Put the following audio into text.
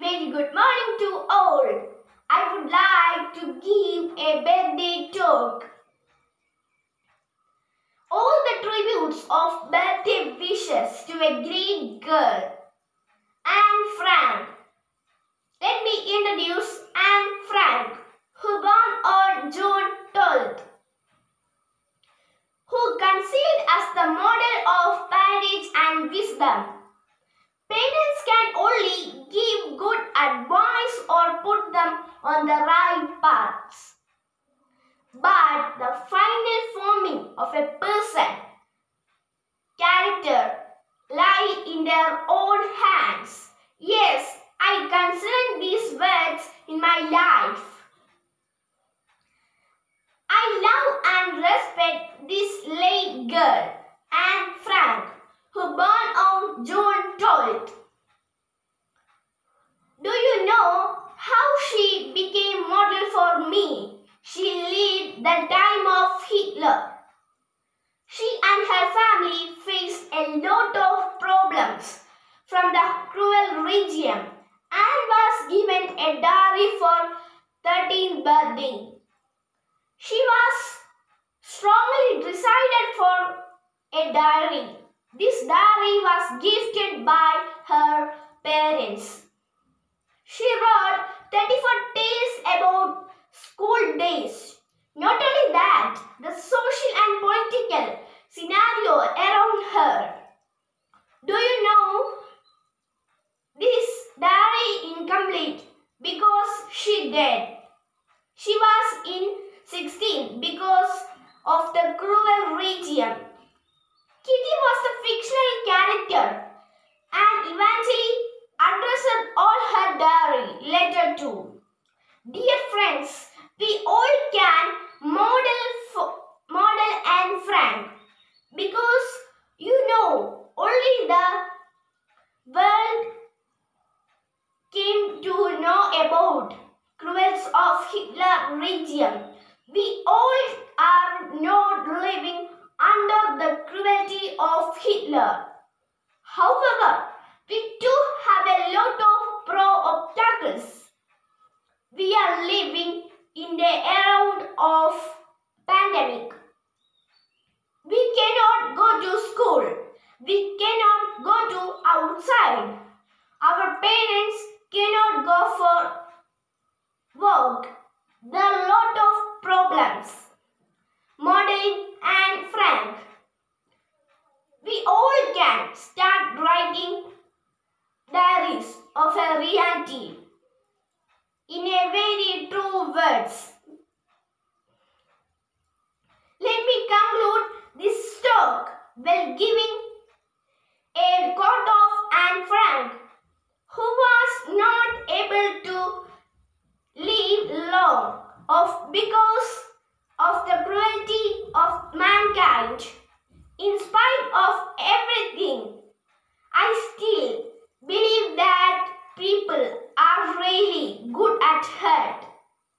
Very good morning to all. I would like to give a birthday talk. All the tributes of birthday wishes to a great girl, Anne Frank. Let me introduce Anne Frank, who born on June 12th, who conceived as the model of courage and wisdom. Parents can only give good advice or put them on the right paths. But the final forming of a person, character, lie in their own hands. Yes, I consider these words in my life. I love and respect this late girl, Anne Frank, who born on June 12th. Do you know how she became model for me? She lived the time Hitler. She and her family faced a lot of problems from the cruel regime and was given a dowry for 13th birthday. She was strongly decided for a diary. This diary was gifted by her parents. She wrote 34 tales about school days. Not only that, the social and political scenario around her. Do you know this diary incomplete because she died. She was in 16 because of the cruel regime. Kitty was the fictional character and eventually addressed all her diary letter to. Dear friends, we all can model model Anne Frank because you know only the world came to know about cruels of Hitler regime. We all are not living under the cruelty of Hitler. However, we do have a lot of pro obstacles. We are living in the era of pandemic. We cannot go to school. We cannot go to outside. Our parents cannot go for work. There are a lot of problems. Modeling Anne Frank. We all can start writing diaries of a reality in a very true words. Let me conclude this talk by giving a quote of Anne Frank, who was not able to live long of because of the cruelty of mankind. In spite of everything, I still